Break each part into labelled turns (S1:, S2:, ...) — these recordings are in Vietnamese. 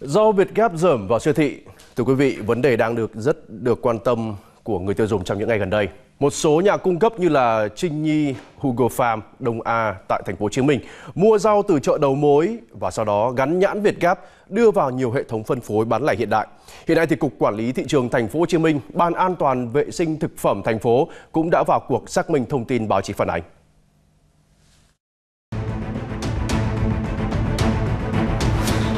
S1: Do Việt Gap dởm vào siêu thị, thưa quý vị, vấn đề đang được rất được quan tâm của người tiêu dùng trong những ngày gần đây. Một số nhà cung cấp như là Trinh Nhi, Hugo Farm, Đông A tại thành phố Hồ Chí Minh mua rau từ chợ đầu mối và sau đó gắn nhãn Việt Gap đưa vào nhiều hệ thống phân phối bán lẻ hiện đại. Hiện nay thì cục quản lý thị trường thành phố Hồ Chí Minh, Ban an toàn vệ sinh thực phẩm thành phố cũng đã vào cuộc xác minh thông tin báo chí phản ánh.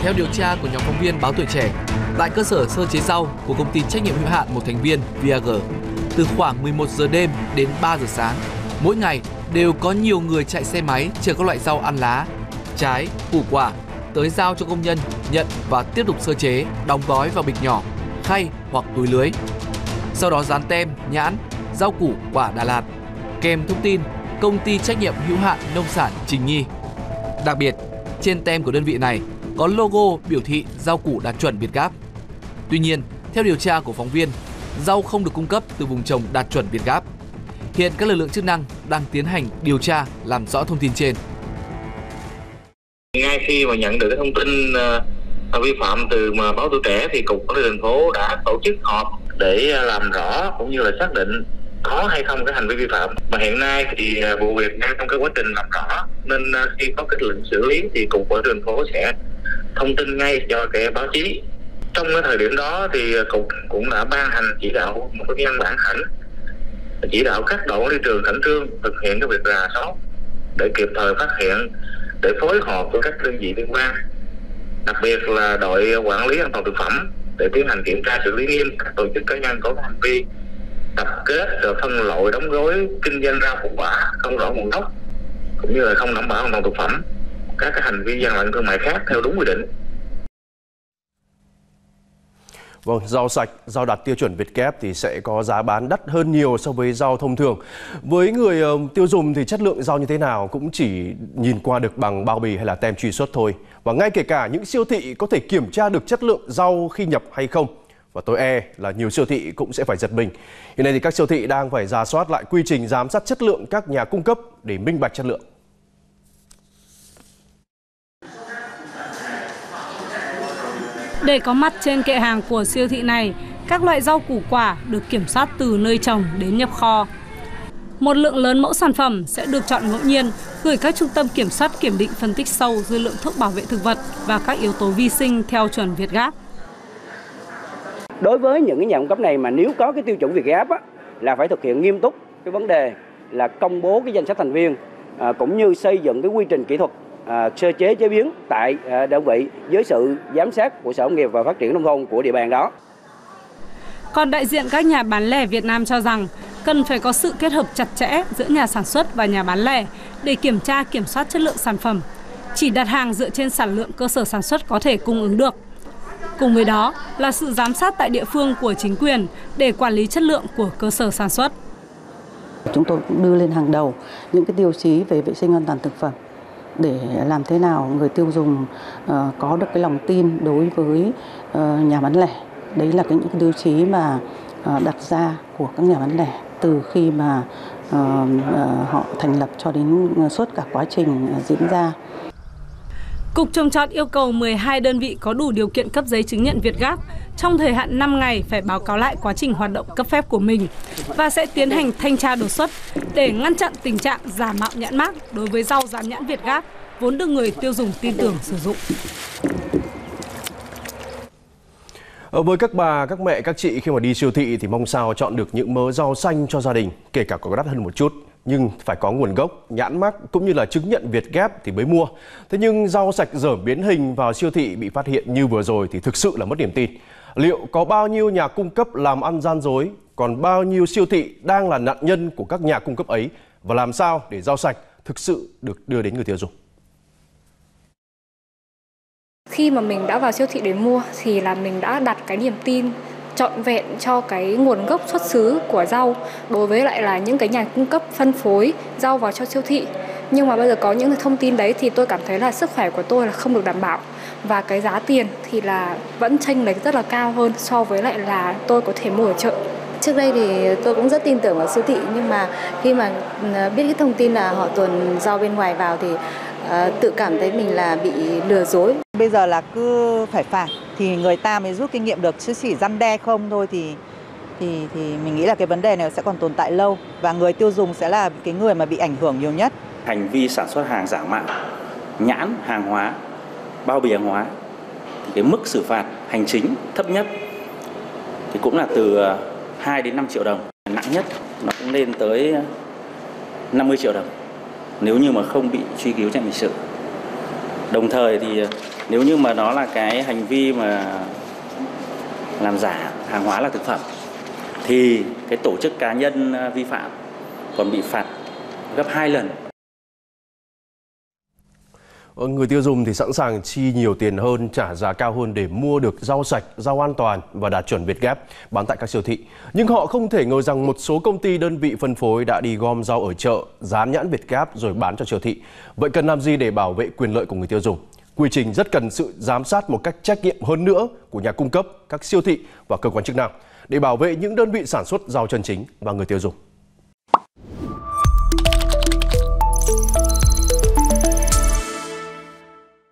S2: Theo điều tra của nhóm phóng viên báo Tuổi Trẻ, tại cơ sở sơ chế rau của công ty trách nhiệm hữu hạn một thành viên VAG, từ khoảng 11 giờ đêm đến 3 giờ sáng, mỗi ngày đều có nhiều người chạy xe máy chở các loại rau ăn lá, trái, củ quả tới giao cho công nhân nhận và tiếp tục sơ chế, đóng gói vào bịch nhỏ, khay hoặc túi lưới. Sau đó dán tem, nhãn, rau củ quả Đà Lạt, kèm thông tin công ty trách nhiệm hữu hạn nông sản Trình Nhi. Đặc biệt, trên tem của đơn vị này có logo biểu thị rau củ đạt chuẩn Việt Gáp. Tuy nhiên, theo điều tra của phóng viên, rau không được cung cấp từ vùng trồng đạt chuẩn Việt Gáp. Hiện các lực lượng chức năng đang tiến hành điều tra làm rõ thông tin trên.
S3: Ngay khi mà nhận được cái thông tin uh, vi phạm từ mà báo tuổi trẻ thì cục quản lý thành phố đã tổ chức họp để ờ, làm rõ cũng như là xác định có hay không cái hành vi vi phạm mà hiện nay thì ờ, vụ việc đang trong cái quá trình làm rõ nên khi có kết luận xử lý thì cục quản lý thành phố sẽ thông tin ngay cho cái báo chí. Trong cái thời điểm đó thì cục cũng đã ban hành chỉ đạo một cái văn bản khẩn, chỉ đạo các đội đi trường khẩn trương thực hiện cái việc rà soát để kịp thời phát hiện, để phối hợp với các đơn vị liên quan, đặc biệt là đội quản lý an toàn thực phẩm để tiến hành kiểm tra xử lý nghiêm các tổ chức cá nhân có hành vi tập kết rồi phân loại đóng gói kinh doanh rau củ quả không rõ nguồn gốc, cũng như là không đảm bảo an toàn thực phẩm các cái hành vi gian lận thương mại khác theo đúng quy định
S1: Vâng, rau sạch, rau đạt tiêu chuẩn Việt Kép thì sẽ có giá bán đắt hơn nhiều so với rau thông thường. Với người uh, tiêu dùng thì chất lượng rau như thế nào cũng chỉ nhìn qua được bằng bao bì hay là tem truy xuất thôi. Và ngay kể cả những siêu thị có thể kiểm tra được chất lượng rau khi nhập hay không. Và tôi e là nhiều siêu thị cũng sẽ phải giật mình. Hiện nay thì các siêu thị đang phải ra soát lại quy trình giám sát chất lượng các nhà cung cấp để minh bạch chất lượng.
S4: Để có mặt trên kệ hàng của siêu thị này, các loại rau củ quả được kiểm soát từ nơi trồng đến nhập kho. Một lượng lớn mẫu sản phẩm sẽ được chọn ngẫu nhiên, gửi các trung tâm kiểm soát kiểm định phân tích sâu dư lượng thuốc bảo vệ thực vật và các yếu tố vi sinh theo chuẩn Việt Gáp.
S5: Đối với những cái nhà cung cấp này mà nếu có cái tiêu chuẩn Việt Gáp á, là phải thực hiện nghiêm túc cái vấn đề là công bố cái danh sách thành viên à, cũng như xây dựng cái quy trình kỹ thuật sơ chế chế biến tại à, đơn vị với sự giám sát của Sở Nông nghiệp và Phát triển nông thôn của địa bàn đó.
S4: Còn đại diện các nhà bán lẻ Việt Nam cho rằng cần phải có sự kết hợp chặt chẽ giữa nhà sản xuất và nhà bán lẻ để kiểm tra kiểm soát chất lượng sản phẩm. Chỉ đặt hàng dựa trên sản lượng cơ sở sản xuất có thể cung ứng được. Cùng với đó là sự giám sát tại địa phương của chính quyền để quản lý chất lượng của cơ sở sản xuất.
S6: Chúng tôi cũng đưa lên hàng đầu những cái tiêu chí về vệ sinh an toàn thực phẩm để làm thế nào người tiêu dùng ờ, có được cái lòng tin đối với ờ, nhà bán lẻ đấy là cái những tiêu chí mà ờ, đặt ra của các nhà bán lẻ từ khi mà họ thành lập cho đến suốt cả quá trình diễn ra
S4: Cục trồng trọt yêu cầu 12 đơn vị có đủ điều kiện cấp giấy chứng nhận Việt gáp trong thời hạn 5 ngày phải báo cáo lại quá trình hoạt động cấp phép của mình và sẽ tiến hành thanh tra đột xuất để ngăn chặn tình trạng giả mạo nhãn mác đối với rau dán nhãn Việt gáp vốn được người tiêu dùng tin tưởng sử dụng.
S1: Ở với các bà, các mẹ, các chị khi mà đi siêu thị thì mong sao chọn được những mớ rau xanh cho gia đình, kể cả có đắt hơn một chút nhưng phải có nguồn gốc, nhãn mác cũng như là chứng nhận Việt gáp thì mới mua. Thế nhưng rau sạch dở biến hình vào siêu thị bị phát hiện như vừa rồi thì thực sự là mất niềm tin. Liệu có bao nhiêu nhà cung cấp làm ăn gian dối, còn bao nhiêu siêu thị đang là nạn nhân của các nhà cung cấp ấy và làm sao để rau sạch thực sự được đưa đến người tiêu dùng?
S7: Khi mà mình đã vào siêu thị để mua thì là mình đã đặt cái niềm tin trọn vẹn cho cái nguồn gốc xuất xứ của rau đối với lại là những cái nhà cung cấp phân phối rau vào cho siêu thị nhưng mà bây giờ có những thông tin đấy thì tôi cảm thấy là sức khỏe của tôi là không được đảm bảo và cái giá tiền thì là vẫn tranh lệch rất là cao hơn so với lại là tôi có thể mua ở chợ
S8: Trước đây thì tôi cũng rất tin tưởng vào siêu thị nhưng mà khi mà ừ, biết cái thông tin là họ tuần rau bên ngoài vào thì uh, tự cảm thấy mình là bị lừa dối.
S9: Bây giờ là cứ phải phạt thì người ta mới rút kinh nghiệm được chứ chỉ răn đe không thôi thì thì thì mình nghĩ là cái vấn đề này sẽ còn tồn tại lâu và người tiêu dùng sẽ là cái người mà bị ảnh hưởng nhiều nhất.
S10: Hành vi sản xuất hàng giả mạo, nhãn hàng hóa, bao bì hàng hóa thì cái mức xử phạt hành chính thấp nhất thì cũng là từ ờ, 2 đến 5 triệu đồng. Nặng nhất nó cũng lên tới ờ, 50 triệu đồng nếu như mà không bị truy cứu trách nhiệm hình sự. Đồng thời thì ờ, nếu như mà nó là cái hành vi mà làm giả hàng hóa là thực phẩm thì cái tổ chức cá nhân vi phạm còn bị phạt gấp 2 lần
S1: Người tiêu dùng thì sẵn sàng chi nhiều tiền hơn, trả giá cao hơn để mua được rau sạch, rau an toàn và đạt chuẩn Việt Gap bán tại các siêu thị. Nhưng họ không thể ngờ rằng một số công ty đơn vị phân phối đã đi gom rau ở chợ, dán nhãn Việt Gap rồi bán cho siêu thị. Vậy cần làm gì để bảo vệ quyền lợi của người tiêu dùng? Quy trình rất cần sự giám sát một cách trách nhiệm hơn nữa của nhà cung cấp, các siêu thị và cơ quan chức năng để bảo vệ những đơn vị sản xuất rau chân chính và người tiêu dùng.